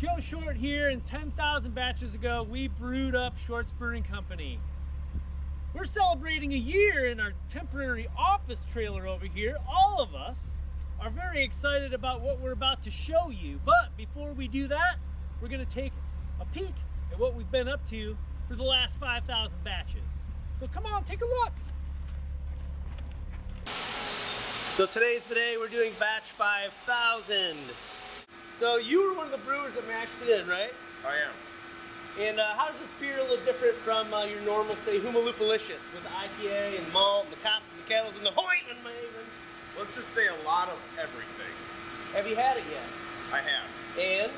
Joe Short here, and 10,000 batches ago, we brewed up Short's Brewing Company. We're celebrating a year in our temporary office trailer over here. All of us are very excited about what we're about to show you. But before we do that, we're going to take a peek at what we've been up to for the last 5,000 batches. So come on, take a look. So today's the day we're doing batch 5,000. So you were one of the brewers that mashed it in, right? I am. And uh, how does this beer a little different from uh, your normal, say, Huma-Lupa-Licious with the IPA and malt and the cops and the kettles and the Hoyt and Maven? Let's just say a lot of everything. Have you had it yet? I have. And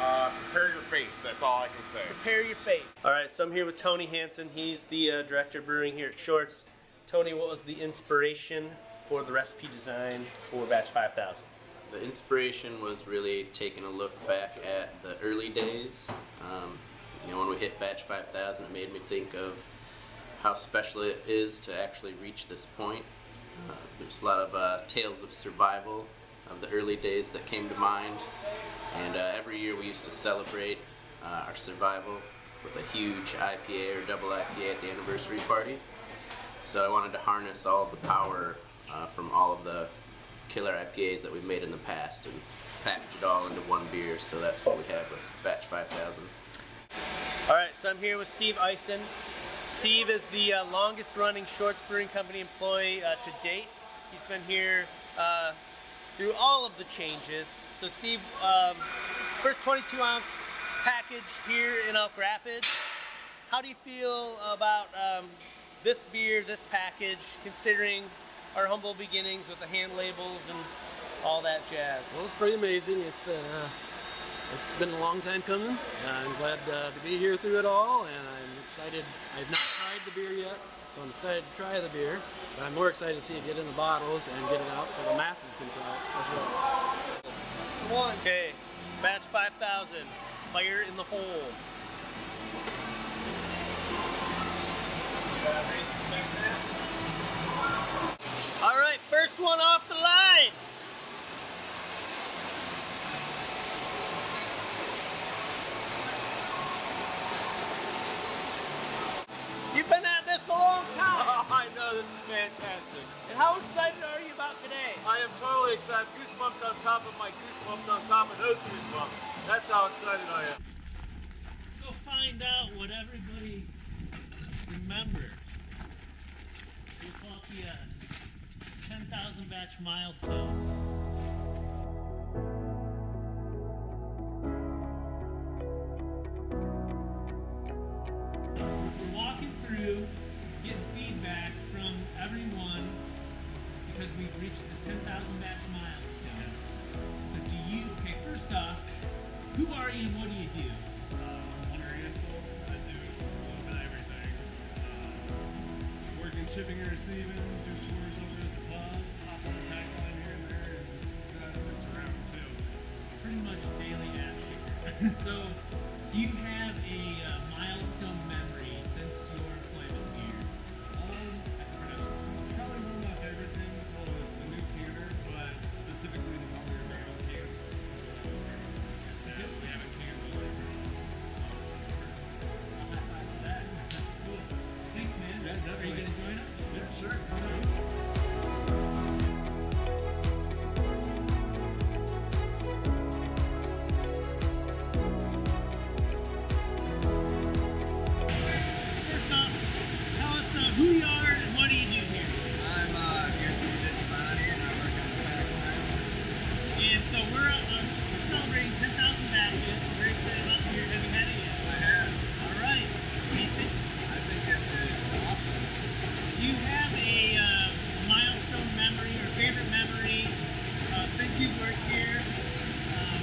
Uh, prepare your face, that's all I can say. prepare your face. All right, so I'm here with Tony Hansen. He's the uh, director of brewing here at Short's. Tony, what was the inspiration for the recipe design for batch 5000? The inspiration was really taking a look back at the early days. Um, you know, when we hit batch 5000, it made me think of how special it is to actually reach this point. Uh, there's a lot of uh, tales of survival of the early days that came to mind, and uh, every year we used to celebrate uh, our survival with a huge IPA or double IPA at the anniversary party. So I wanted to harness all the power uh, from all of the killer IPAs that we've made in the past and package it all into one beer. So that's what we have with Batch 5000. All right, so I'm here with Steve Eisen. Steve is the uh, longest running Short's Brewing Company employee uh, to date. He's been here uh, through all of the changes. So Steve, um, first 22 ounce package here in Elk Rapids. How do you feel about um, this beer, this package, considering our humble beginnings with the hand labels and all that jazz? Well, it's pretty amazing. It's uh, it's been a long time coming. I'm glad uh, to be here through it all, and I'm excited. I've not tried the beer yet, so I'm excited to try the beer. But I'm more excited to see it get in the bottles and get it out so the masses can try it as well. One. Okay, batch 5000, fire in the hole. All right, first one off the line. You've been at this a long time. I know this is fantastic. And how excited are you about today? I am totally excited. Goosebumps on top of my goosebumps on top of those goosebumps. That's how excited I am. Go find out what everybody remembers. We call it the uh, 10,000 batch milestones. We're walking through, getting feedback from everyone because we've reached the 10,000 batch milestone. So do you, okay, first off, who are you and what do you do? Shipping and receiving, do tours over so, do you have a uh, milestone memory since your employment here? Um, probably one of my favorite things was the new canner, but specifically so we're, uh, we're celebrating 10,000 batches. We're very excited about the beer. Have you had it yet? I have. All right. What do you think? I think it is awesome. Do you have a uh, milestone memory or favorite memory uh, since you've worked here um,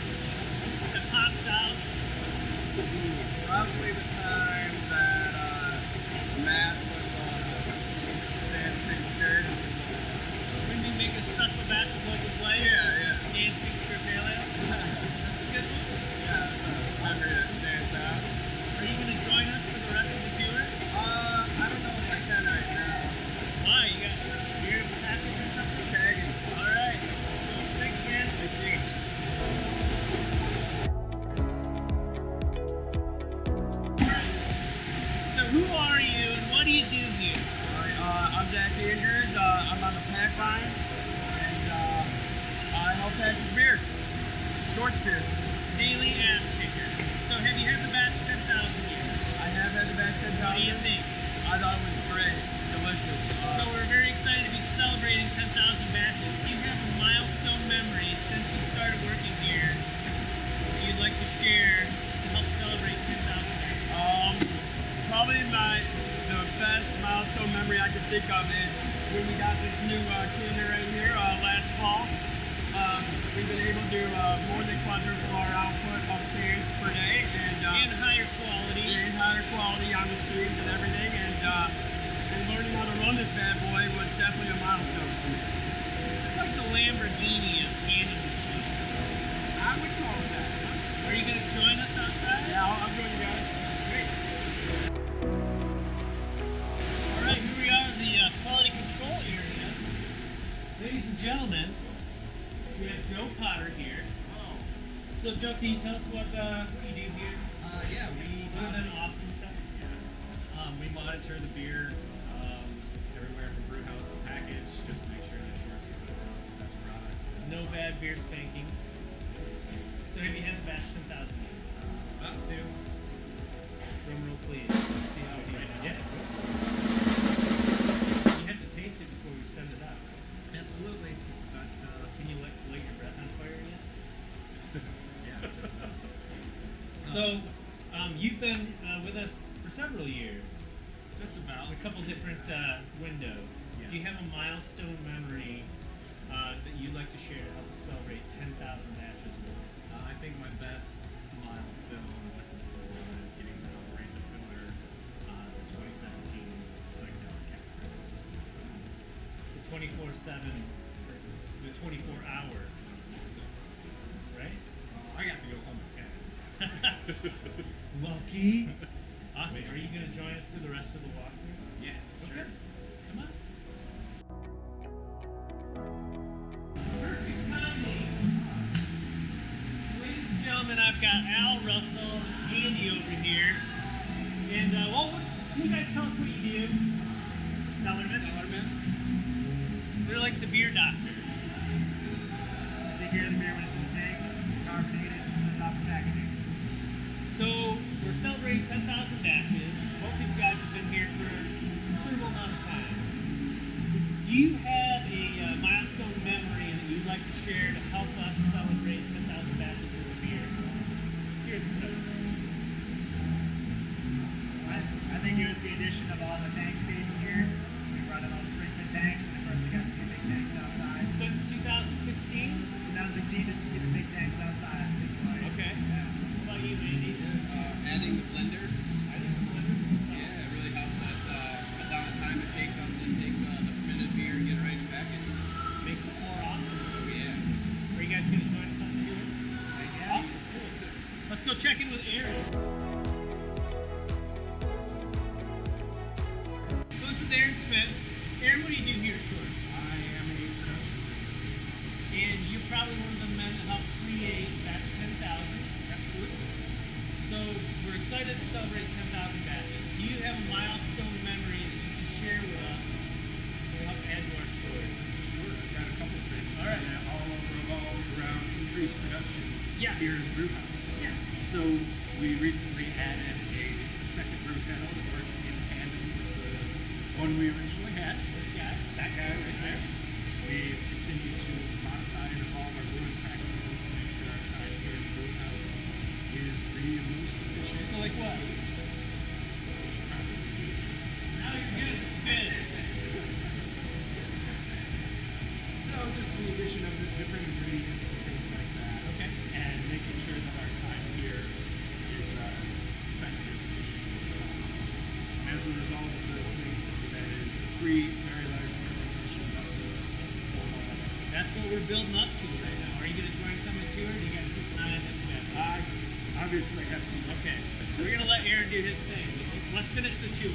that pops out? Probably the time that uh, Matt was on uh, dancing skirt. When you make a special batch of local play? Yeah, fine. And uh, I that is beer. Short beer. Daily ass kicker. So have you had the batch 10,000 yet? I have had the best 10,000. What do you think? I thought it was great. Delicious. So Uh, we're very excited to be celebrating 10,000 batches. You have a milestone memory since you started working here that you'd like to share to help celebrate 10,000 batches? um, probably my the best milestone think of is when we got this new uh, canner right here uh, last fall. Um, we've been able to uh, more than quadruple our output of cans per day, and uh, And higher quality. and higher quality on the seams and everything, and uh, and learning how to run this bad boy was definitely a milestone for me. It's like the Lamborghini can you tell us what uh, you do here? Uh, yeah, we Other than awesome stuff. um, we monitor the beer um, everywhere from brew house to package, just to make sure that yours is the best product. No bad beer spankings. So, have you had the batch 10,000? About two. Drum roll, please. See how right now. Yeah. So, um, you've been uh, with us for several years, Just about. a couple different uh, windows. Do you have a milestone memory uh, that you'd like to share to help us celebrate 10,000 batches? Uh, I think my best milestone was getting the random filler uh, the 2017 psychedelic cat press. The 24 7, the 24 Lucky. Awesome. Are you going to join us for the rest of the walkthrough? Yeah, Okay. sure. Come on. Perfect timing. Ladies and gentlemen, I've got Al Russell and Andy over here. And, uh, well, what, can you guys tell us what you do? Cellarman? Cellarman. They're like the beer doctors. Take care of the beer when it's in the tanks, carbonate it, send it off to packaging. So, we're celebrating 10,000 batches. Most of you guys have been here for a considerable amount of time. Do you have a uh, milestone memory that you'd like to share to help us celebrate 10,000 batches the beer? Here's the I, I think it was the addition of all the tank go check in with Aaron. So this is Aaron Smith. Aaron, what do you do here at Short's? I am a production And you're probably one of the men that helped create Batch 10,000. Absolutely. So we're excited to celebrate 10,000 batches. Do you have a milestone memory that you can share with us to help add to our story? Sure. I've got a couple of things All right. that all revolve around increased production Yes. here in the brew house. Yes. So we recently added a second brew kettle that works in tandem with the one we originally had. Yeah, that guy obviously have seen. Okay. We're going to let Aaron do his thing. Let's finish the tour.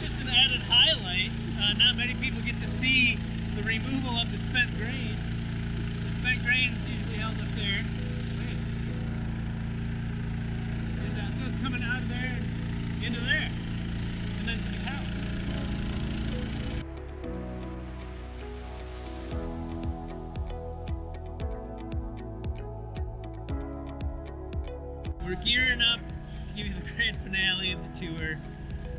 Just an added highlight. Uh, not many people get to see the removal of the spent grain. The spent grain is usually held up there. Uh, so it's coming out of there into there. And then to the. We're gearing up to give you the grand finale of the tour.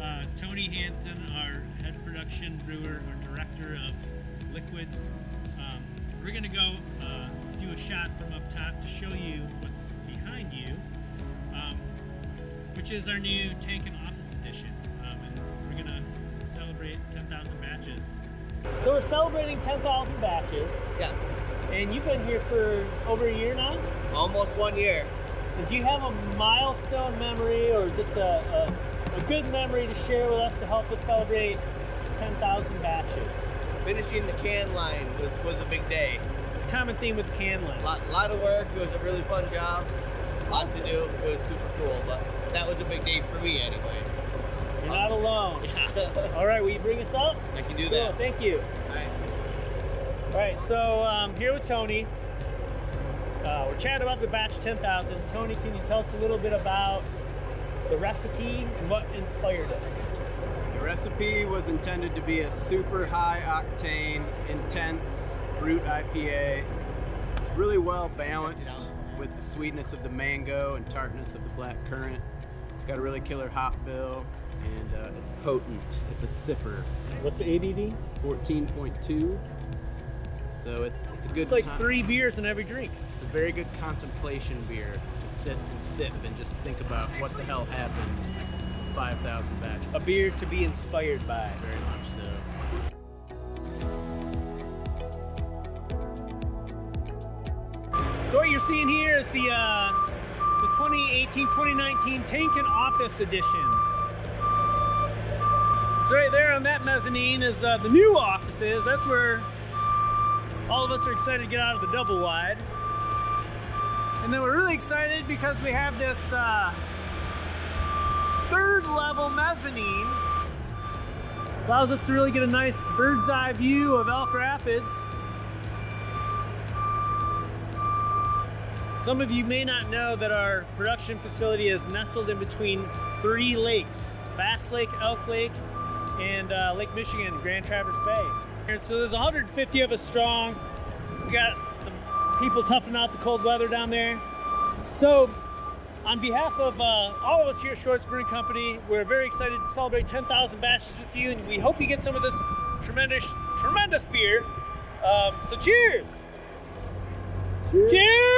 Uh, Tony Hansen, our head production brewer, our director of liquids. Um, we're gonna go uh, do a shot from up top to show you what's which is our new tank and office edition. Um, and we're gonna celebrate 10,000 batches. So we're celebrating 10,000 batches, Yes, and you've been here for over a year now. almost one year. Did you have a milestone memory or just a, a, a good memory to share with us to help us celebrate 10,000 batches? Finishing the can line was, was a big day. It's a common theme with the can A line. lot, lot of work. It was a really fun job. Lots to do. It was super cool, but that was a big day for me, anyways. You're not alone. All right, will you bring us up? I can do Cool, that. thank you. All right. All right, so um, here with Tony. Uh, we're chatting about the batch 10,000. Tony, can you tell us a little bit about the recipe and what inspired it? The recipe was intended to be a super high octane, intense brut IPA. It's really well balanced with the sweetness of the mango and tartness of the black currant. It's got a really killer hop bill and uh, it's potent. It's a sipper, What's the ABV? 14.2. So it's it's a good. It's like three beers in every drink. It's a very good contemplation beer to sit and sip and just think about what the hell happened. 5,000 batches. A beer to be inspired by. Very much so. So what you're seeing here is the uh, the 2018-2019 Tank and Office Edition. So right there on that mezzanine is uh, the new offices. That's where all of us are excited to get out of the double wide. And then we're really excited because we have this uh, third level mezzanine. Allows us to really get a nice bird's eye view of Elk Rapids. Some of you may not know that our production facility is nestled in between three lakes, Bass Lake, Elk Lake, and uh, Lake Michigan, Grand Traverse Bay. And so there's 150 of us strong. We got some people toughing out the cold weather down there. So on behalf of uh, all of us here at Short's Brewing Company, we're very excited to celebrate 10,000 batches with you, and we hope you get some of this tremendous, tremendous beer. Um, so cheers! Cheers!